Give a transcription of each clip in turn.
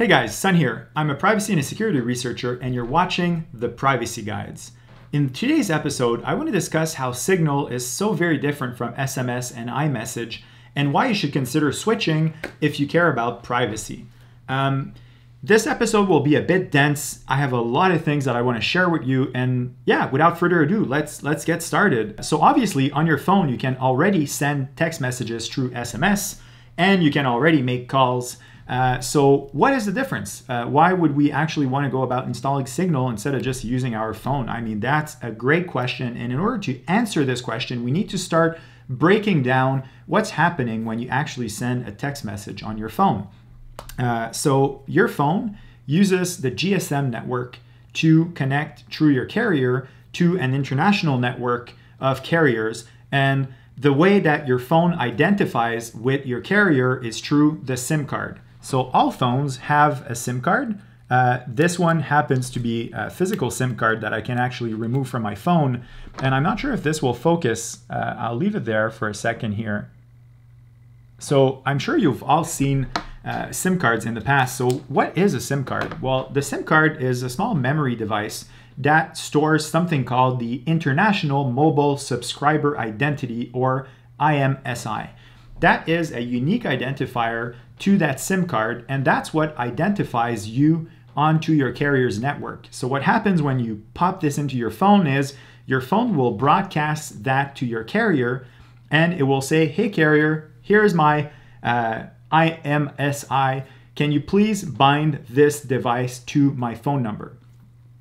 Hey guys, Sun here. I'm a privacy and a security researcher, and you're watching the Privacy Guides. In today's episode, I want to discuss how Signal is so very different from SMS and iMessage, and why you should consider switching if you care about privacy. Um, this episode will be a bit dense. I have a lot of things that I want to share with you, and yeah, without further ado, let's let's get started. So obviously, on your phone, you can already send text messages through SMS, and you can already make calls uh, so what is the difference? Uh, why would we actually want to go about installing Signal instead of just using our phone? I mean, that's a great question. And in order to answer this question, we need to start breaking down what's happening when you actually send a text message on your phone. Uh, so your phone uses the GSM network to connect through your carrier to an international network of carriers. And the way that your phone identifies with your carrier is through the SIM card. So all phones have a SIM card. Uh, this one happens to be a physical SIM card that I can actually remove from my phone. And I'm not sure if this will focus. Uh, I'll leave it there for a second here. So I'm sure you've all seen uh, SIM cards in the past. So what is a SIM card? Well, the SIM card is a small memory device that stores something called the International Mobile Subscriber Identity or IMSI. That is a unique identifier to that SIM card, and that's what identifies you onto your carrier's network. So what happens when you pop this into your phone is your phone will broadcast that to your carrier, and it will say, hey carrier, here's my uh, IMSI. Can you please bind this device to my phone number?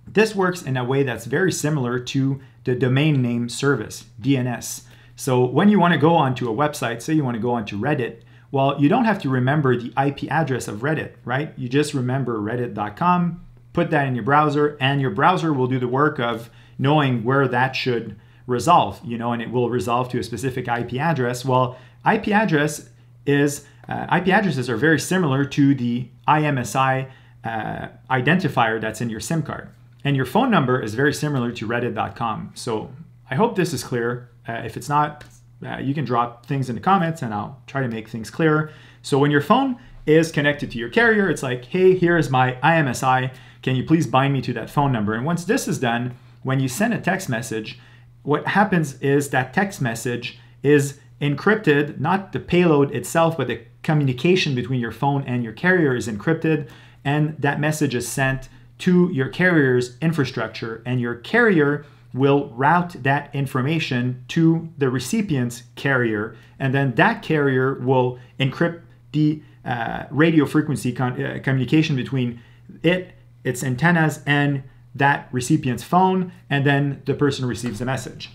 This works in a way that's very similar to the domain name service, DNS. So when you want to go onto a website, say you want to go onto Reddit, well, you don't have to remember the IP address of Reddit, right? You just remember reddit.com, put that in your browser, and your browser will do the work of knowing where that should resolve, you know, and it will resolve to a specific IP address. Well, IP address is uh, IP addresses are very similar to the IMSI uh, identifier that's in your SIM card. And your phone number is very similar to reddit.com. So I hope this is clear. Uh, if it's not, uh, you can drop things in the comments and I'll try to make things clearer. So when your phone is connected to your carrier, it's like, hey, here is my IMSI. Can you please bind me to that phone number? And once this is done, when you send a text message, what happens is that text message is encrypted, not the payload itself, but the communication between your phone and your carrier is encrypted, and that message is sent to your carrier's infrastructure, and your carrier will route that information to the recipient's carrier, and then that carrier will encrypt the uh, radio frequency con- uh, communication between it, its antennas, and that recipient's phone, and then the person receives the message.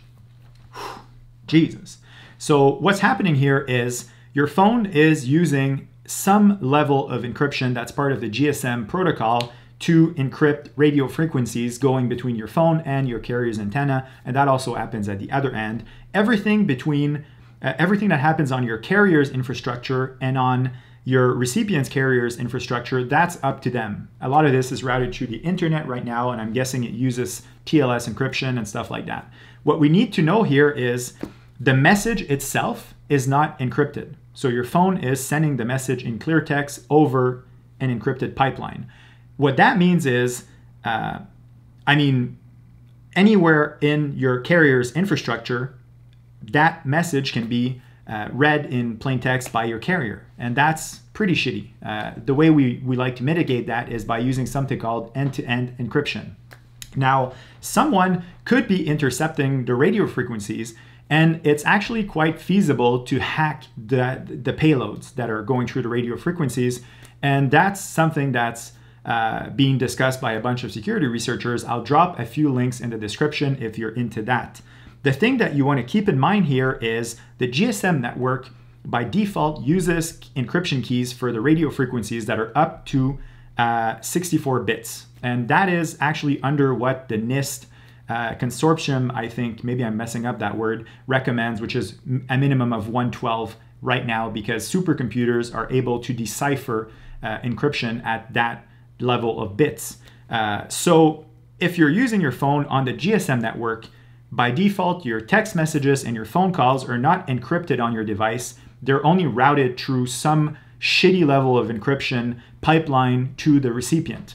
Jesus. So, what's happening here is your phone is using some level of encryption that's part of the GSM protocol to encrypt radio frequencies going between your phone and your carrier's antenna, and that also happens at the other end. Everything between uh, everything that happens on your carrier's infrastructure and on your recipient's carrier's infrastructure, that's up to them. A lot of this is routed through the internet right now, and I'm guessing it uses TLS encryption and stuff like that. What we need to know here is the message itself is not encrypted. So your phone is sending the message in clear text over an encrypted pipeline. What that means is, uh, I mean, anywhere in your carrier's infrastructure, that message can be uh, read in plain text by your carrier. And that's pretty shitty. Uh, the way we, we like to mitigate that is by using something called end to end encryption. Now, someone could be intercepting the radio frequencies, and it's actually quite feasible to hack the, the payloads that are going through the radio frequencies. And that's something that's uh, being discussed by a bunch of security researchers. I'll drop a few links in the description if you're into that. The thing that you want to keep in mind here is the GSM network by default uses encryption keys for the radio frequencies that are up to uh, 64 bits. And that is actually under what the NIST uh, consortium, I think, maybe I'm messing up that word, recommends, which is a minimum of 112 right now because supercomputers are able to decipher uh, encryption at that level of bits. Uh, so if you're using your phone on the GSM network, by default, your text messages and your phone calls are not encrypted on your device. They're only routed through some shitty level of encryption pipeline to the recipient.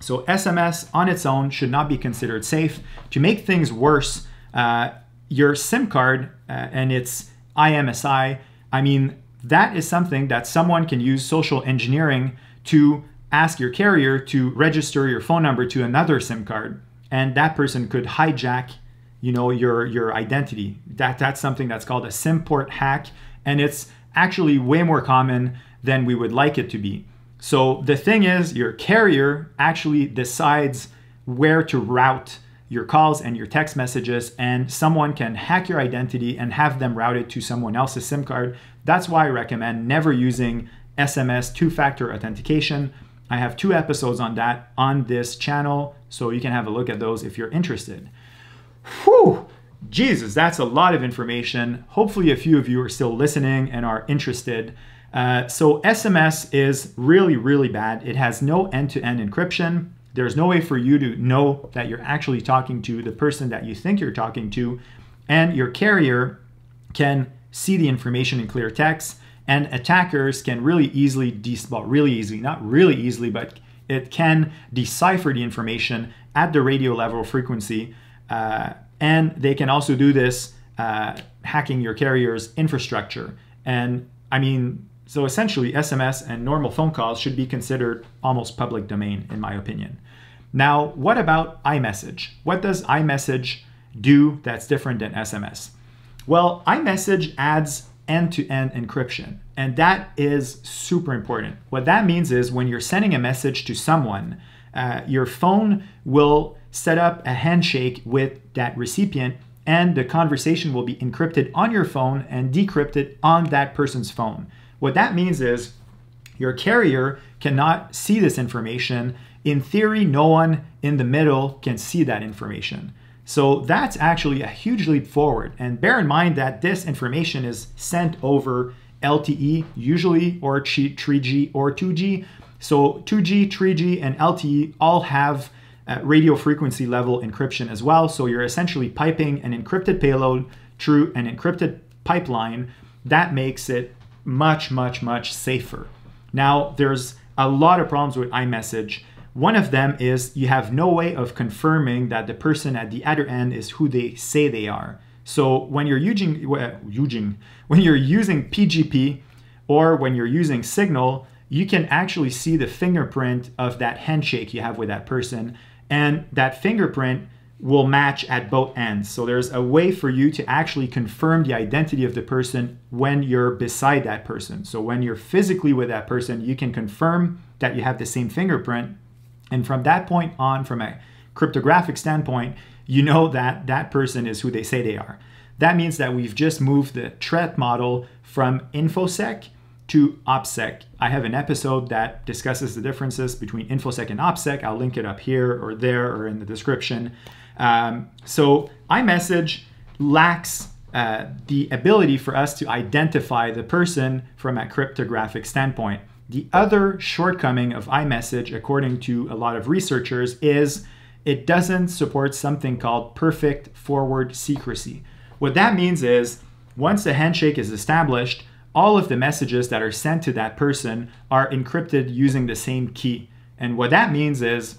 So SMS on its own should not be considered safe. To make things worse, uh, your SIM card uh, and its IMSI, I mean, that is something that someone can use social engineering to ask your carrier to register your phone number to another SIM card, and that person could hijack, you know, your your identity. That that's something that's called a SIM port hack, and it's actually way more common than we would like it to be. So the thing is, your carrier actually decides where to route your calls and your text messages, and someone can hack your identity and have them routed to someone else's SIM card. That's why I recommend never using SMS two factor authentication. I have two episodes on that on this channel, so you can have a look at those if you're interested. Whew! Jesus, that's a lot of information. Hopefully, a few of you are still listening and are interested. Uh, so, SMS is really, really bad. It has no end to end encryption. There's no way for you to know that you're actually talking to the person that you think you're talking to. And your carrier can see the information in clear text. And attackers can really easily, de- well, really easily, not really easily, but it can decipher the information at the radio level frequency. Uh, and they can also do this uh, hacking your carrier's infrastructure. And I mean, so essentially, SMS and normal phone calls should be considered almost public domain, in my opinion. Now, what about iMessage? What does iMessage do that's different than SMS? Well, iMessage adds end to end encryption, and that is super important. What that means is when you're sending a message to someone, uh, your phone will set up a handshake with that recipient and the conversation will be encrypted on your phone and decrypted on that person's phone. What that means is your carrier cannot see this information. In theory, no one in the middle can see that information. So that's actually a huge leap forward. And bear in mind that this information is sent over LTE usually or 3G or 2G. So 2G, 3G, and LTE all have radio frequency level encryption as well. So you're essentially piping an encrypted payload through an encrypted pipeline. That makes it much, much, much safer. Now, there's a lot of problems with iMessage. One of them is you have no way of confirming that the person at the other end is who they say they are. So when you're using, using when you're using PGP or when you're using Signal, you can actually see the fingerprint of that handshake you have with that person and that fingerprint will match at both ends. So there's a way for you to actually confirm the identity of the person when you're beside that person. So when you're physically with that person, you can confirm that you have the same fingerprint. And from that point on, from a cryptographic standpoint, you know that that person is who they say they are. That means that we've just moved the threat model from InfoSec to OPSEC. I have an episode that discusses the differences between InfoSec and OPSEC. I'll link it up here or there or in the description. Um, so iMessage lacks uh, the ability for us to identify the person from a cryptographic standpoint. The other shortcoming of iMessage, according to a lot of researchers, is it doesn't support something called perfect forward secrecy. What that means is once the handshake is established, all of the messages that are sent to that person are encrypted using the same key. And what that means is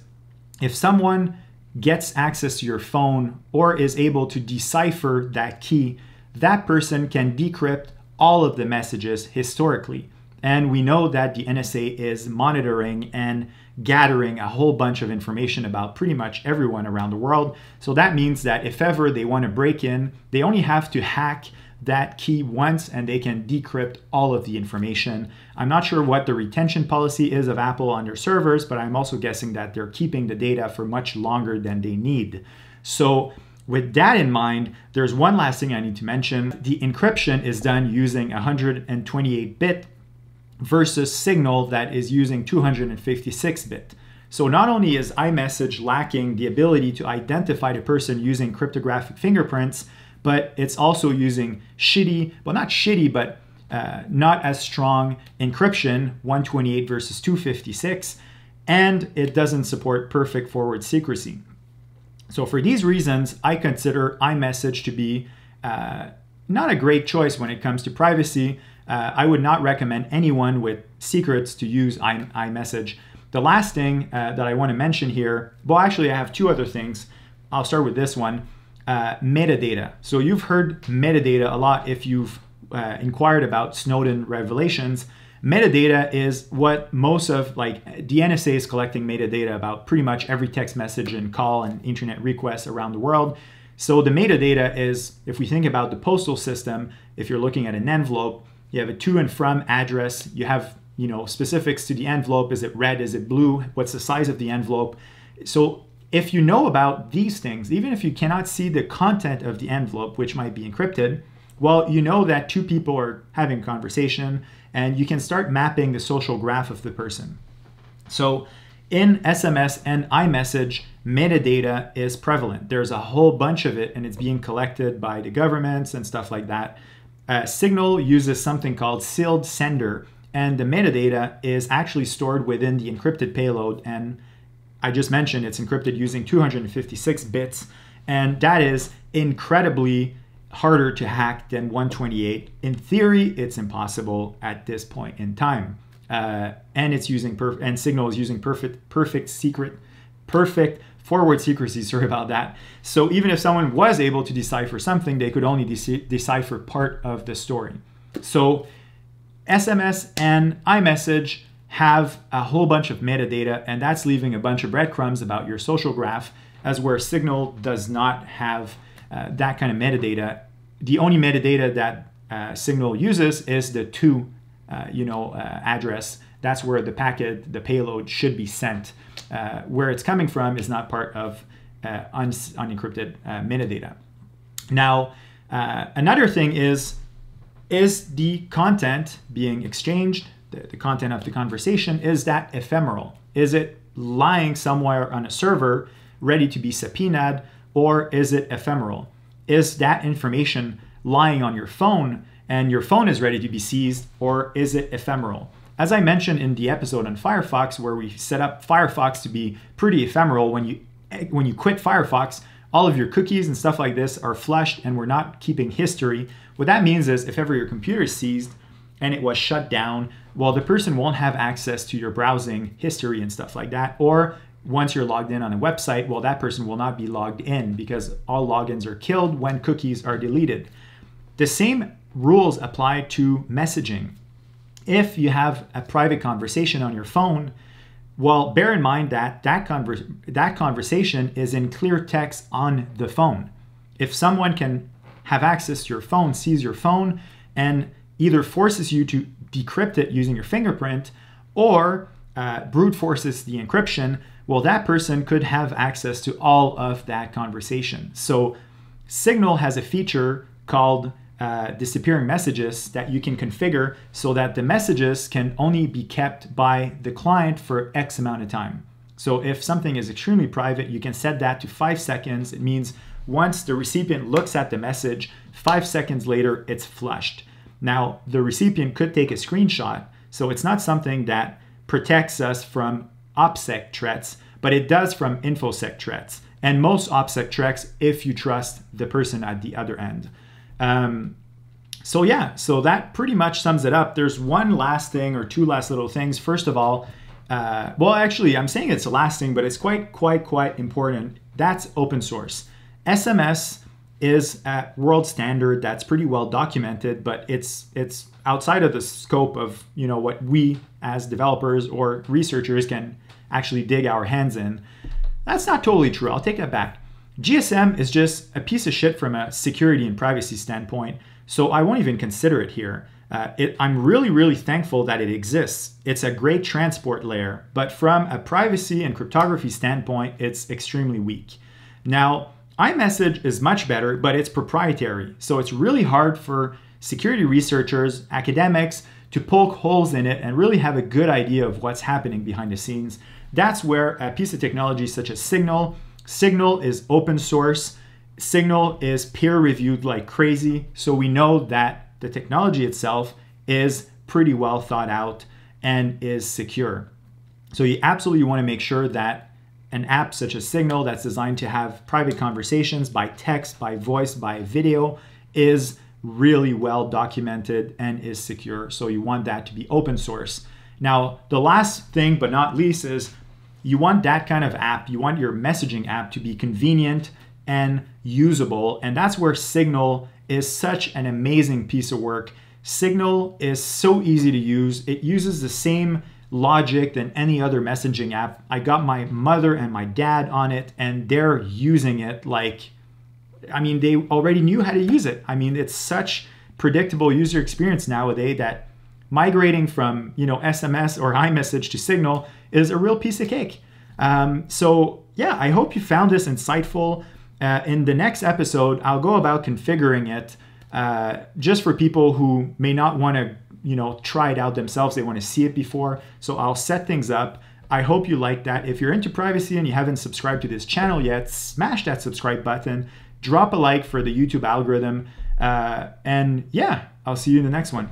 if someone gets access to your phone or is able to decipher that key, that person can decrypt all of the messages historically. And we know that the NSA is monitoring and gathering a whole bunch of information about pretty much everyone around the world. So that means that if ever they want to break in, they only have to hack that key once and they can decrypt all of the information. I'm not sure what the retention policy is of Apple on their servers, but I'm also guessing that they're keeping the data for much longer than they need. So with that in mind, there's one last thing I need to mention. The encryption is done using 128 bit versus Signal that is using 256 bit. So not only is iMessage lacking the ability to identify the person using cryptographic fingerprints, but it's also using shitty, well, not shitty, but uh, not as strong encryption, 128 versus 256, and it doesn't support perfect forward secrecy. So for these reasons, I consider iMessage to be uh, not a great choice when it comes to privacy. Uh, I would not recommend anyone with secrets to use iMessage. The last thing uh, that I want to mention here, well, actually, I have two other things. I'll start with this one uh, metadata. So you've heard metadata a lot if you've uh, inquired about Snowden revelations. Metadata is what most of like the NSA is collecting metadata about pretty much every text message and call and internet request around the world. So the metadata is, if we think about the postal system, if you're looking at an envelope, you have a to and from address, you have you know specifics to the envelope, is it red, is it blue, what's the size of the envelope. So if you know about these things, even if you cannot see the content of the envelope, which might be encrypted, well, you know that two people are having a conversation and you can start mapping the social graph of the person. So in SMS and iMessage, metadata is prevalent. There's a whole bunch of it and it's being collected by the governments and stuff like that. Uh, Signal uses something called sealed sender, and the metadata is actually stored within the encrypted payload. And I just mentioned it's encrypted using 256 bits, and that is incredibly harder to hack than 128. In theory, it's impossible at this point in time. Uh, and it's using perf- and Signal is using perfect perfect secret perfect forward secrecy. Sorry about that. So even if someone was able to decipher something, they could only de- decipher part of the story. So SMS and iMessage have a whole bunch of metadata, and that's leaving a bunch of breadcrumbs about your social graph, as where Signal does not have uh, that kind of metadata. The only metadata that uh, Signal uses is the to, uh, you know, uh, address. That's where the packet, the payload, should be sent. Uh, where it's coming from is not part of uh, un- unencrypted metadata. Now, another thing is, is the content being exchanged, the, the content of the conversation, is that ephemeral? Is it lying somewhere on a server ready to be subpoenaed, or is it ephemeral? Is that information lying on your phone and your phone is ready to be seized, or is it ephemeral? As I mentioned in the episode on Firefox, where we set up Firefox to be pretty ephemeral, when you when you quit Firefox, all of your cookies and stuff like this are flushed and we're not keeping history. What that means is if ever your computer is seized and it was shut down, well, the person won't have access to your browsing history and stuff like that. Or once you're logged in on a website, well, that person will not be logged in because all logins are killed when cookies are deleted. The same rules apply to messaging. If you have a private conversation on your phone, well, bear in mind that that, that conversation is in clear text on the phone. If someone can have access to your phone, sees your phone, and either forces you to decrypt it using your fingerprint or uh, brute forces the encryption, well, that person could have access to all of that conversation. So, Signal has a feature called uh, disappearing messages that you can configure so that the messages can only be kept by the client for X amount of time. So, if something is extremely private, you can set that to five seconds. It means once the recipient looks at the message, five seconds later, it's flushed. Now, the recipient could take a screenshot, so it's not something that protects us from OPSEC threats, but it does from InfoSec threats. And most OPSEC threats if you trust the person at the other end. Um, so yeah, so that pretty much sums it up. There's one last thing or two last little things. First of all, uh, well, actually, I'm saying it's the last thing, but it's quite, quite, quite important. That's open source. SMS is at world standard. That's pretty well documented, but it's it's outside of the scope of you know what we as developers or researchers can actually dig our hands in. That's not totally true. I'll take that back. GSM is just a piece of shit from a security and privacy standpoint, so I won't even consider it here. Uh, it, I'm really, really thankful that it exists. It's a great transport layer, but from a privacy and cryptography standpoint, it's extremely weak. Now, iMessage is much better, but it's proprietary, so it's really hard for security researchers, academics, to poke holes in it and really have a good idea of what's happening behind the scenes. That's where a piece of technology such as Signal, Signal is open source, Signal is peer reviewed like crazy, so we know that the technology itself is pretty well thought out and is secure. So you absolutely want to make sure that an app such as Signal that's designed to have private conversations by text, by voice, by video is really well documented and is secure. So you want that to be open source. Now, the last thing but not least is you want that kind of app, you want your messaging app to be convenient and usable. And that's where Signal is such an amazing piece of work. Signal is so easy to use. It uses the same logic than any other messaging app. I got my mother and my dad on it, and they're using it like, I mean, they already knew how to use it. I mean, it's such predictable user experience nowadays that migrating from you know SMS or iMessage to Signal is a real piece of cake. Um, so yeah, I hope you found this insightful. Uh, in the next episode, I'll go about configuring it uh, just for people who may not want to you know try it out themselves. They want to see it before. So I'll set things up. I hope you like that. If you're into privacy and you haven't subscribed to this channel yet, smash that subscribe button. Drop a like for the YouTube algorithm. Uh, and yeah, I'll see you in the next one.